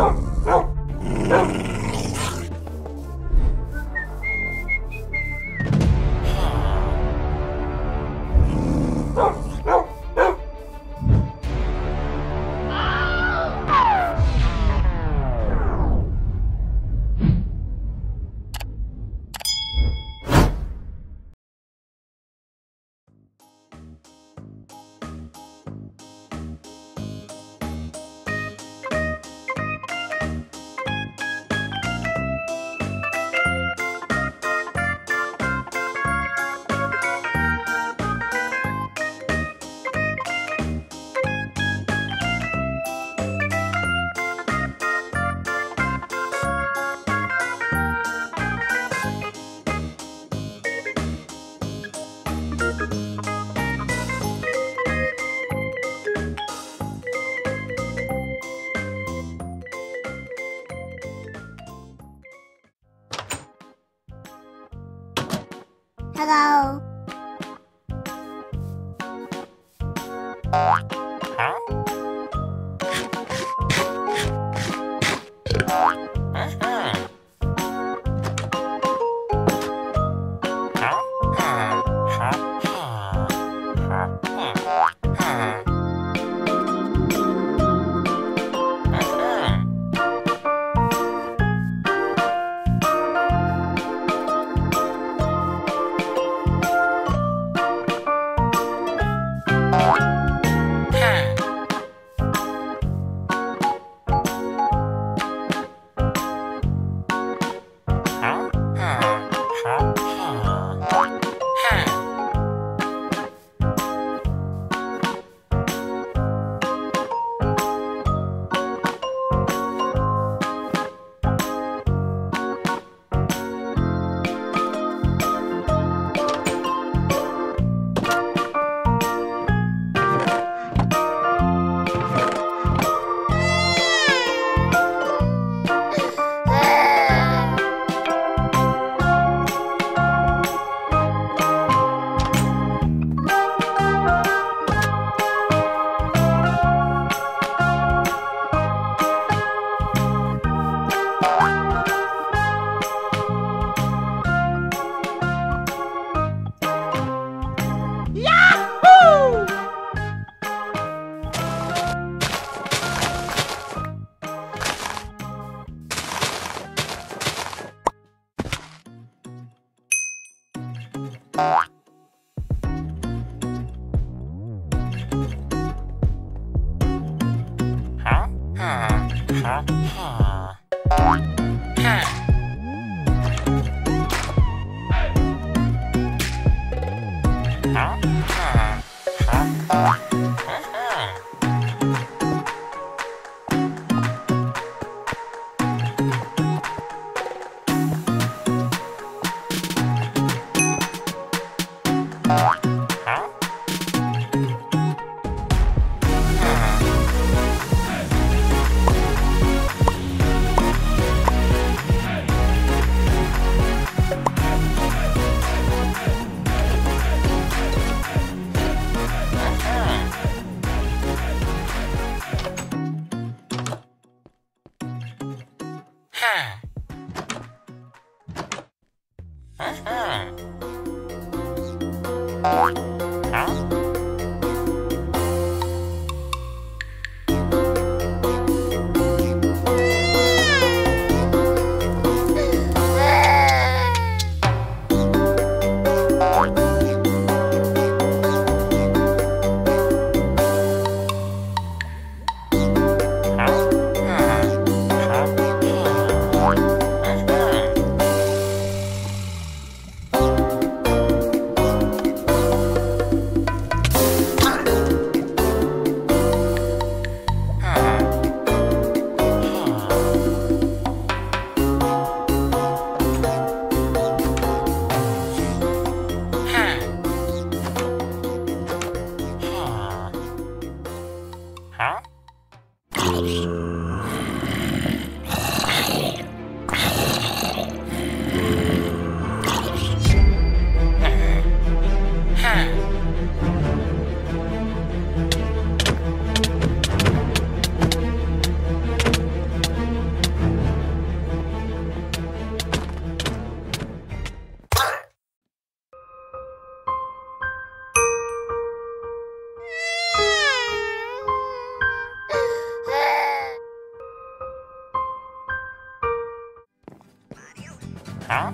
Bye. Hello. Huh. Huh? Huh?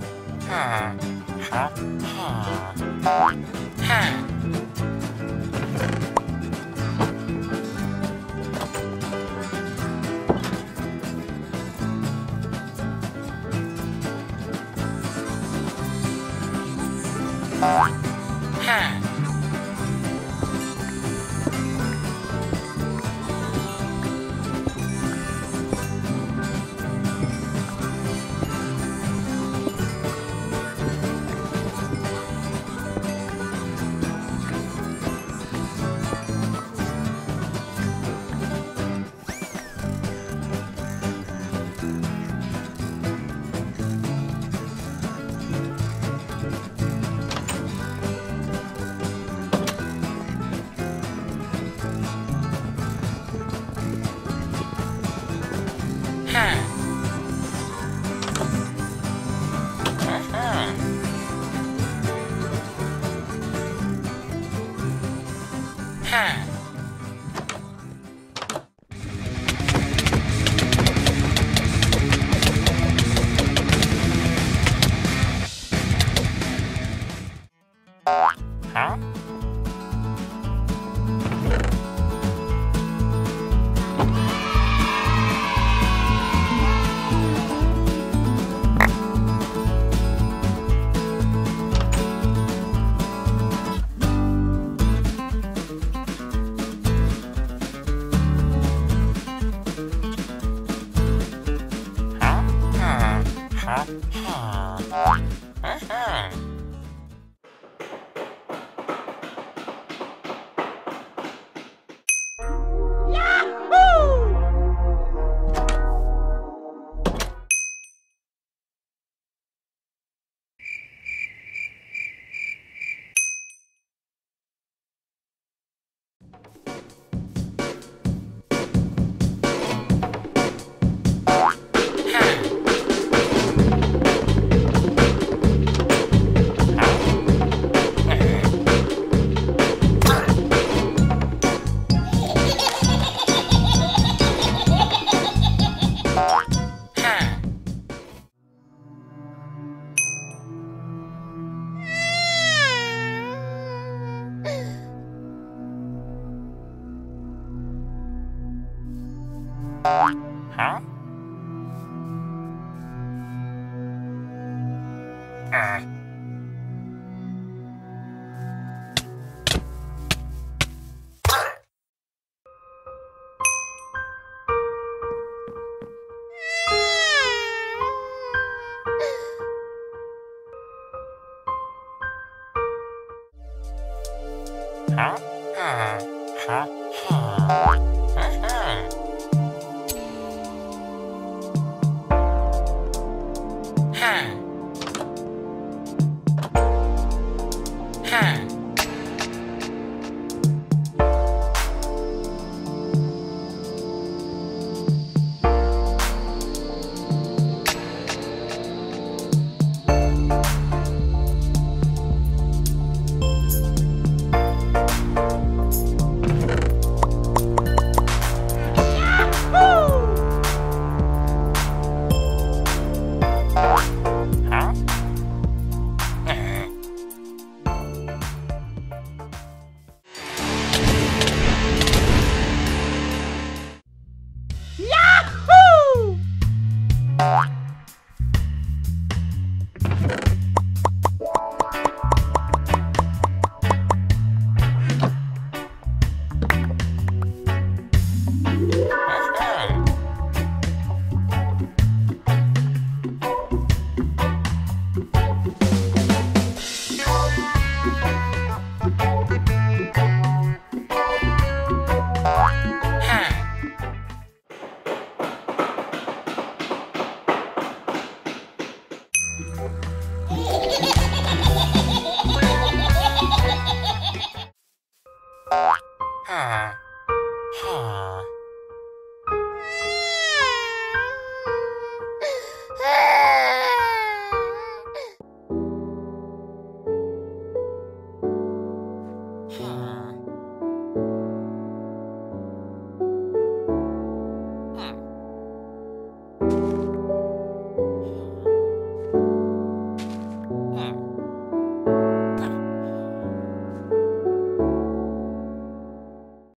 Huh?